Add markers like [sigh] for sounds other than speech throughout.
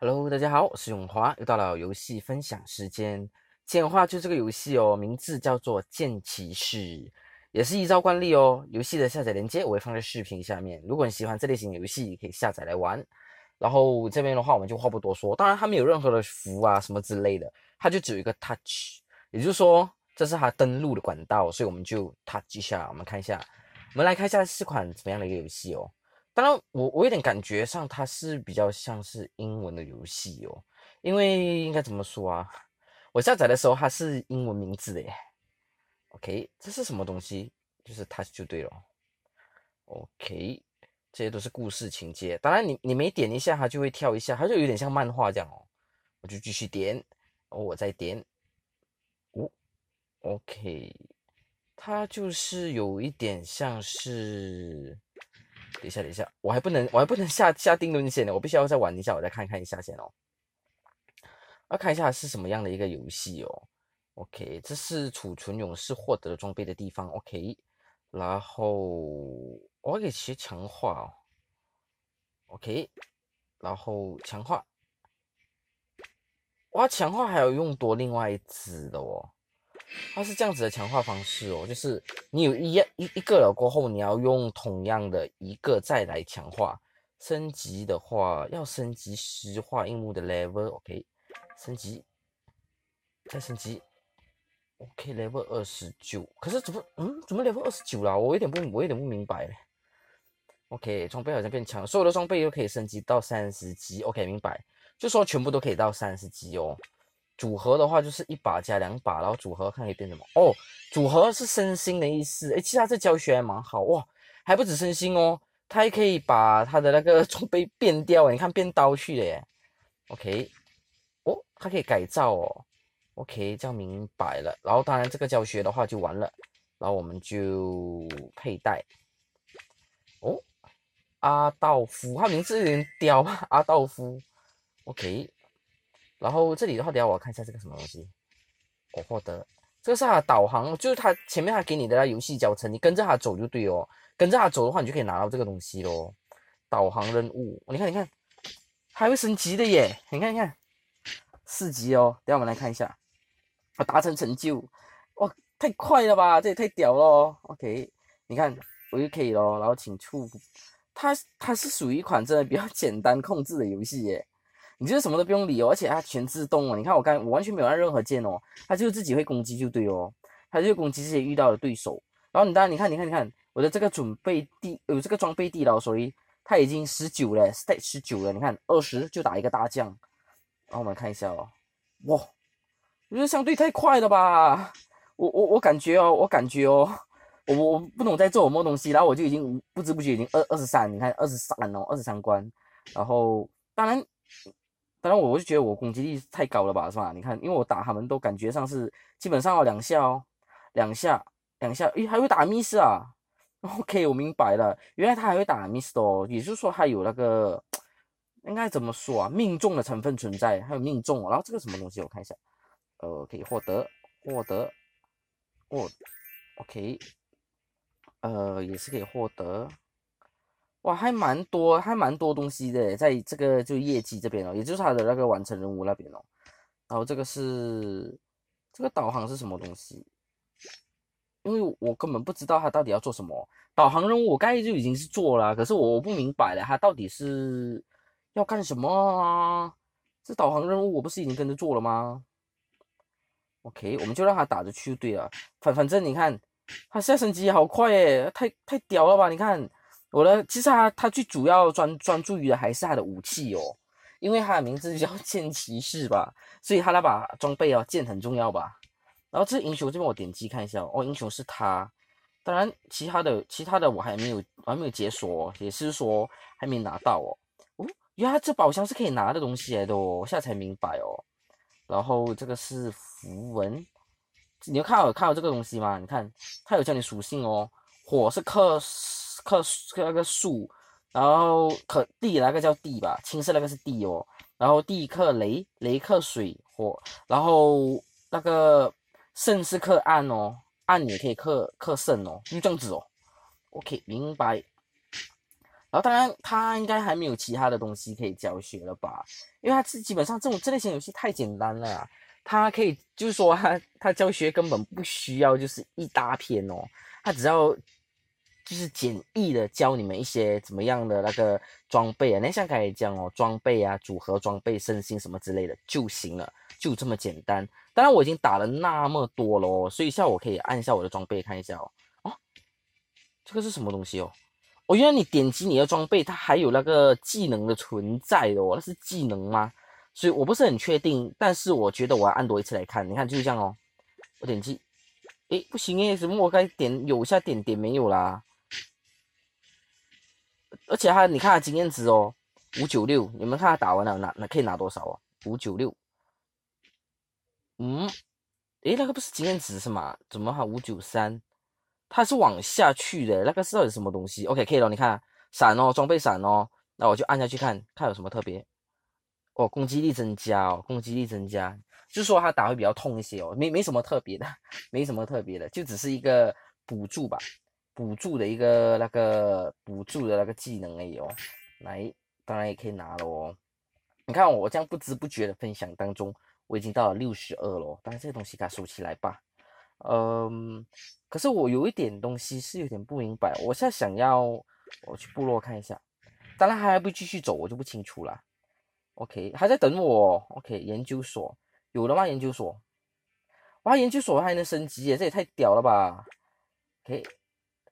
Hello，大家好，我是永华，又到了游戏分享时间。简化就这个游戏哦，名字叫做《剑骑士》，也是依照惯例哦。游戏的下载链接我会放在视频下面，如果你喜欢这类型游戏，可以下载来玩。然后这边的话我们就话不多说，当然它没有任何的符啊什么之类的，它就只有一个 touch，也就是说这是它登录的管道，所以我们就 touch 一下，我们看一下，我们来看一下是款怎么样的一个游戏哦。当然，我我有点感觉上它是比较像是英文的游戏哦，因为应该怎么说啊？我下载的时候它是英文名字的耶。OK，这是什么东西？就是 Touch 就对了。OK，这些都是故事情节。当然，你你每点一下，它就会跳一下，它就有点像漫画这样哦。我就继续点，哦，我再点。哦，OK，它就是有一点像是。等一下，等一下，我还不能，我还不能 [laughs] 下下定论线呢，我必须要再玩一下，我再看看一下先哦。要看一下是什么样的一个游戏哦。OK，这是储存勇士获得装备的地方。OK，然后我给其强化哦。OK，然后强化，哇，强化还要用多另外一只的哦。它是这样子的强化方式哦，就是你有一一一个了过后，你要用同样的一个再来强化。升级的话，要升级石化硬木的 level，OK，升级，再升级，OK，level 二十九。可是怎么，嗯，怎么 level 二十九了？我有点不，我有点不明白嘞。OK，装备好像变强，所有的装备都可以升级到三十级。OK，明白，就说全部都可以到三十级哦。组合的话就是一把加两把，然后组合看可以变什么哦。组合是身心的意思，诶，其实它这教学还蛮好哇，还不止身心哦，它还可以把它的那个 [laughs] 装备变掉，你看变刀去了耶。OK，哦，它可以改造哦。OK，这样明白了。然后当然这个教学的话就完了，然后我们就佩戴。哦，阿道夫，他名字有点 [laughs] 屌啊，阿道夫。OK。然后这里的话，等下我看一下这个什么东西，我获得这个是它的导航，就是它前面它给你的那游戏教程，你跟着它走就对哦。跟着它走的话，你就可以拿到这个东西咯。导航任务，你看你看，还会升级的耶！你看你看，四级哦。等下我们来看一下，啊，达成成就，哇，太快了吧，这也太屌了。OK，你看我就可以咯。然后请触，它它是属于一款真的比较简单控制的游戏耶。你就是什么都不用理哦，而且它全自动哦。你看我刚我完全没有按任何键哦，它就自己会攻击就对哦，它就攻击这些遇到的对手。然后你当然你看你看你看我的这个准备地有这个装备地牢，所以它已经十九了，state 十九了。你看二十就打一个大将。然后我们看一下哦，哇，我觉得相对太快了吧？我我我感觉哦，我感觉哦，我我不懂在做什么东西，然后我就已经不知不觉已经二二十三，你看二十三哦，二十三关。然后当然。当然，我我就觉得我攻击力太高了吧，是吧？你看，因为我打他们都感觉上是基本上哦两下哦，两下两下，诶，还会打 miss 啊？[laughs] OK，我明白了，原来他还会打 miss 哦，也就是说他有那个应该怎么说啊？命中的成分存在，还有命中。然后这个什么东西？我看一下，呃，可以获得获得获，OK，呃，也是可以获得。哇，还蛮多，还蛮多东西的，在这个就业绩这边哦，也就是他的那个完成任务那边哦。然后这个是这个导航是什么东西？因为我根本不知道他到底要做什么。导航任务我刚才就已经是做了，可是我不明白了，他到底是要干什么啊？这导航任务我不是已经跟着做了吗？OK，我们就让他打着去对了。反反正你看，他现在升级好快诶，太太屌了吧？你看。我的其实他他最主要专专注于的还是他的武器哦，因为他的名字叫剑 [laughs] 骑士吧，所以他那把装备哦剑很重要吧。然后这英雄这边我点击看一下哦，英雄是他，当然其他的其他的我还没有我还没有解锁，也是说还没拿到哦。哦，原来这宝箱是可以拿的东西来的哦，我现在才明白哦。然后这个是符文，你有看到看到这个东西吗？你看它有教你属性哦，火是克。克克那个树，然后可地那个叫地吧，青色那个是地哦。然后地克雷，雷克水火，然后那个肾是克暗哦，暗也可以克克肾哦，就这样子哦。OK，明白。然后当然他应该还没有其他的东西可以教学了吧？因为他是基本上这种这类型游戏太简单了，他可以就是说他他教学根本不需要就是一大篇哦，他只要就是简易的教你们一些怎么样的那个装备啊，那像刚才讲哦，装备啊、组合装备、身心什么之类的就行了，就这么简单。当然我已经打了那么多了哦，所以现在我可以按一下我的装备看一下哦。哦，这个是什么东西哦？哦，原来你点击你的装备，它还有那个技能的存在的哦，那是技能吗？所以我不是很确定，但是我觉得我要按多一次来看。你看就是这样哦，我点击，诶，不行诶，什么我该点有下点点没有啦？而且他，你看他经验值哦，五九六，你们看他打完了拿拿可以拿多少啊？五九六，嗯，诶，那个不是经验值是吗？怎么还五九三？它是往下去的，那个是到底什么东西？OK，可以了，你看闪哦，装备闪哦，那我就按下去看看有什么特别哦，攻击力增加哦，攻击力增加，就是说他打会比较痛一些哦，没没什么特别的，没什么特别的，就只是一个补助吧，补助的一个那个补助的那个技能而已哦，来，当然也可以拿了哦，你看我这样不知不觉的分享当中，我已经到了六十二了，当然这个东西给它收起来吧。嗯，可是我有一点东西是有点不明白，我现在想要我去部落看一下，当然还不继续走，我就不清楚了。OK，还在等我。OK，研究所有了吗？研究所，哇，研究所还能升级耶，这也太屌了吧！OK，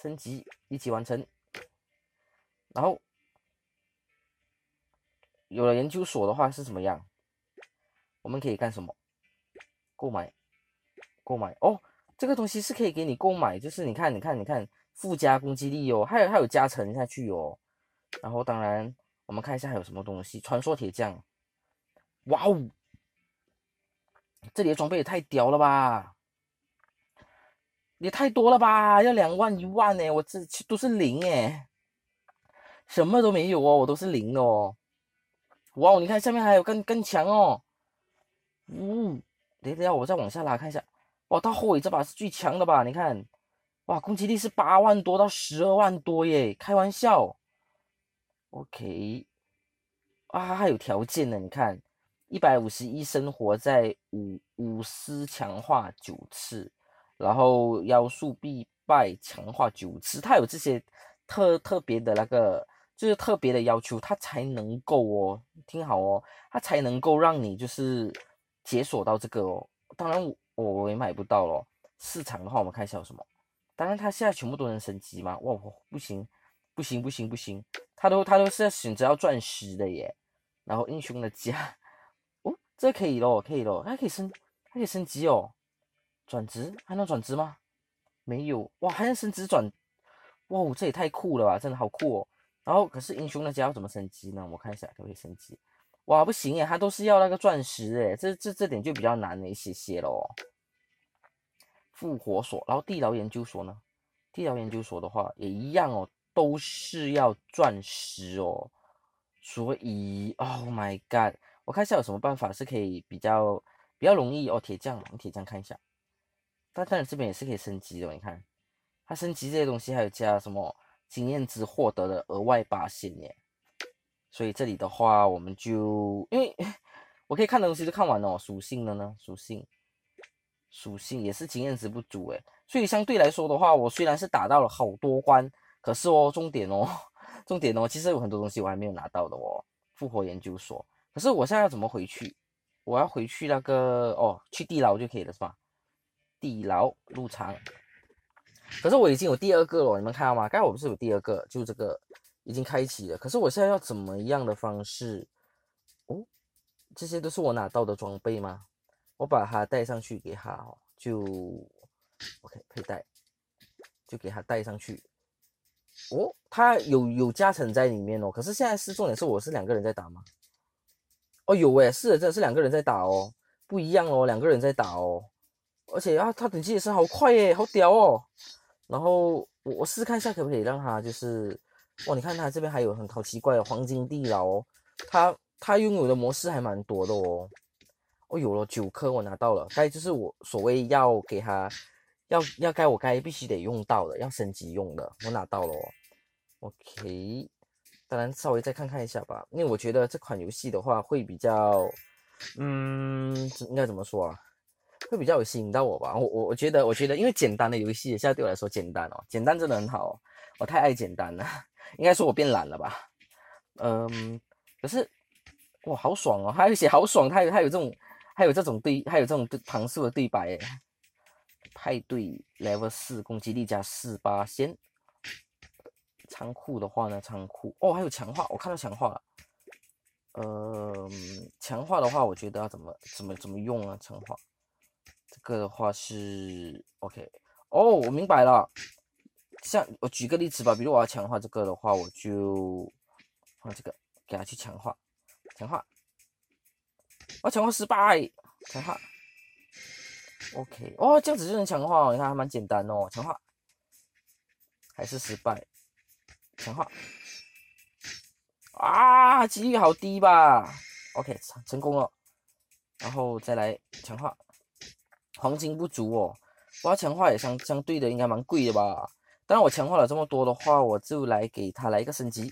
升级一起完成，然后有了研究所的话是怎么样？我们可以干什么？购买，购买哦。这个东西是可以给你购买，就是你看，你看，你看，附加攻击力哦，还有还有加成下去哦。然后当然，我们看一下还有什么东西，传说铁匠，哇哦，这里的装备也太屌了吧，也太多了吧，要两万一万呢，我这都是零哎，什么都没有哦，我都是零哦。哇哦，你看下面还有更更强哦，呜，等一下我再往下拉看一下。哇，到后尾这把是最强的吧？你看，哇，攻击力是八万多到十二万多耶！开玩笑。OK，啊，还有条件呢。你看，一百五十一生活在五五丝强化九次，然后妖术必败强化九次，它有这些特特别的那个，就是特别的要求，它才能够哦，听好哦，它才能够让你就是解锁到这个哦。当然我。我也买不到咯。市场的话，我们看一下有什么。当然，它现在全部都能升级吗？哇，不行，不行，不行，不行，它都它都是要选择要钻石的耶。然后英雄的家，[laughs] 哦，这可以咯，可以咯，还可以升，还可以升级哦。转职还能转职吗？没有，哇，还能升职转，哇，这也太酷了吧，真的好酷哦。然后可是英雄的家要怎么升级呢？我看一下可不可以升级。哇，不行耶，他都是要那个钻石诶，这这这点就比较难了一些些咯。复活所，然后地牢研究所呢？地牢研究所的话也一样哦，都是要钻石哦。所以，Oh my God，我看一下有什么办法是可以比较比较容易哦。铁匠，我们铁匠看一下，但当然这边也是可以升级的。你看，它升级这些东西还有加什么经验值获得的额外八线耶。所以这里的话，我们就因为我可以看的东西都看完了哦，属性的呢？属性。属性也是经验值不足诶，所以相对来说的话，我虽然是打到了好多关，可是哦，重点哦，重点哦，其实有很多东西我还没有拿到的哦。复活研究所，可是我现在要怎么回去？我要回去那个哦，去地牢就可以了是吧？地牢入场，可是我已经有第二个了，你们看到吗？刚才我不是有第二个，就这个已经开启了，可是我现在要怎么样的方式？哦，这些都是我拿到的装备吗？我把它带上去给他哦，就 OK 佩戴，就给他带上去。哦，他有有加成在里面哦。可是现在是重点是我是两个人在打吗？哦，有诶，是的，真的是两个人在打哦，不一样哦，两个人在打哦。而且啊，他等级也是好快耶，好屌哦。然后我我试试看一下可不可以让他就是哇，你看他这边还有很好奇怪的黄金地牢哦，他他拥有的模式还蛮多的哦。我有了九颗，我拿到了，该就是我所谓要给他，要要该我该必须得用到的，要升级用的，我拿到了哦。OK，当然稍微再看看一下吧，因为我觉得这款游戏的话会比较，嗯，应该怎么说啊？会比较有吸引到我吧。我我我觉得，我觉得因为简单的游戏现在对我来说简单哦，简单真的很好，我太爱简单了。应该说我变懒了吧？嗯，可是哇，好爽哦！还有写好爽，还有还有这种，还有这种对，还有这种旁述的对白。派对 level 四，攻击力加四八先。仓库的话呢，仓库哦，还有强化，我看到强化了。呃，强化的话，我觉得要怎么怎么怎么用啊？强化这个的话是 OK 哦，我明白了。像我举个例子吧，比如我要强化这个的话，我就放这个给它去强化，强化，我强化失败，强化，OK，哦，这样子就能强化，你看还蛮简单哦，强化。还是失败，强化，啊，几率好低吧？OK，成功了，然后再来强化，黄金不足哦，我要强化也相相对的应该蛮贵的吧？当然，我强化了这么多的话，我就来给他来一个升级，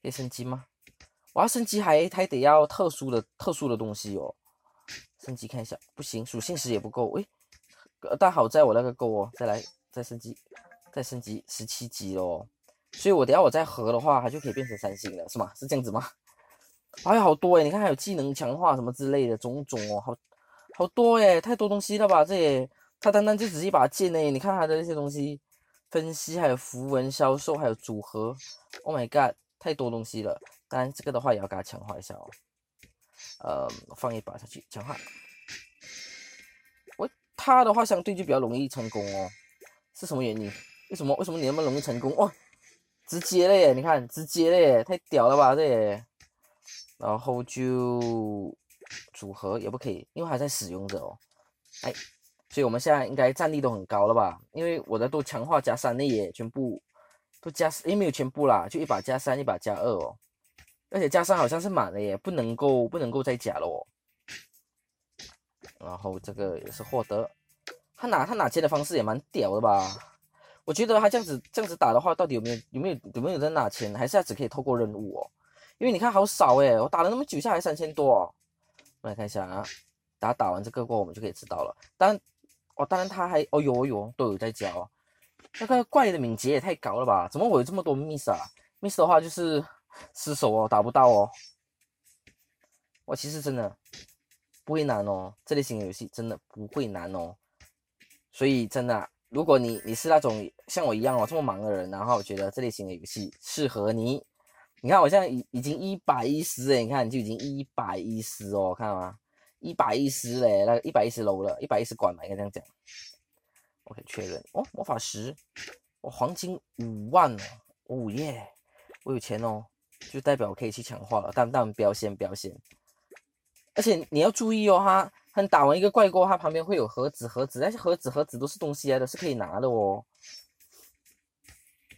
可以升级吗？我要升级还还得要特殊的特殊的东西哦。升级看一下，不行，属性石也不够。诶，但好在我那个够哦，再来再升级，再升级十七级哦。所以我等下我再合的话，它就可以变成三星了，是吗？是这样子吗？哎呀，好多诶，你看还有技能强化什么之类的种种哦，好好多耶，太多东西了吧？这也，它单单就只是一把剑诶，你看它的那些东西。分析还有符文销售还有组合，Oh my god，太多东西了。当然这个的话也要给它强化一下哦。呃，放一把下去强化。我它的话相对就比较容易成功哦。是什么原因？为什么为什么你那么容易成功？哦，直接嘞，你看直接嘞，太屌了吧这也。然后就组合也不可以，因为还在使用着哦。哎。所以我们现在应该战力都很高了吧？因为我的都强化加三，那也全部都加，诶没有全部啦，就一把加三，一把加二哦。而且加三好像是满了耶，不能够不能够再加了哦。然后这个也是获得，他拿他拿钱的方式也蛮屌的吧？我觉得他这样子这样子打的话，到底有没有有没有有没有在拿钱？还是他只可以透过任务哦？因为你看好少诶，我打了那么久下来三千多哦。我来看一下啊，打打完这个过，我们就可以知道了。但哦，当然他还哦有有都有在教，那个怪的敏捷也太高了吧？怎么我有这么多 miss 啊？miss 的话就是失手哦，打不到哦。我其实真的不会难哦，这类型的游戏真的不会难哦。所以真的，如果你你是那种像我一样哦这么忙的人，然后我觉得这类型的游戏适合你，你看我现在已已经一百一十哎，你看就已经一百一十哦，看到吗？一百一十嘞，那一百一十楼了，一百一十管嘛，应该这样讲。OK，确认哦，魔法石，我黄金五万哦，哦耶，我有钱哦，就代表我可以去强化了。但但标先标先，而且你要注意哦，哈，他打完一个怪过，它旁边会有盒子，盒子那些盒子盒子都是东西来的，是可以拿的哦。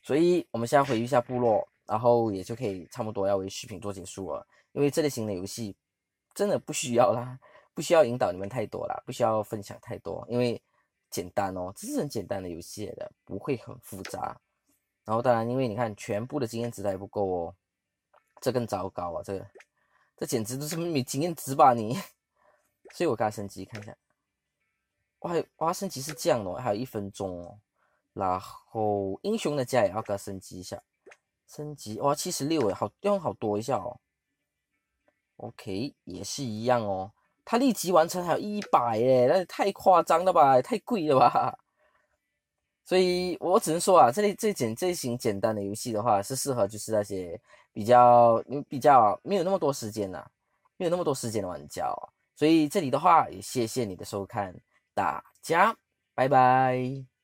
所以我们现在回一下部落，然后也就可以差不多要为视频做结束了，因为这类型的游戏真的不需要啦。不需要引导你们太多了，不需要分享太多，因为简单哦，这是很简单的游戏的，不会很复杂。然后当然，因为你看全部的经验值还不够哦，这更糟糕啊！这个这简直都是没经验值吧你？[laughs] 所以我给他升级看一下，哇哇升级是这样的，还有一分钟哦。然后英雄的家也要给他升级一下，升级哇七十六哎，好用好多一下哦。OK 也是一样哦。它立即完成还有一百耶，那太夸张了吧，太贵了吧。所以我只能说啊，这类这简这型简单的游戏的话，是适合就是那些比较比较没有那么多时间呐，没有那么多时间的玩家哦。所以这里的话，也谢谢你的收看，大家拜拜。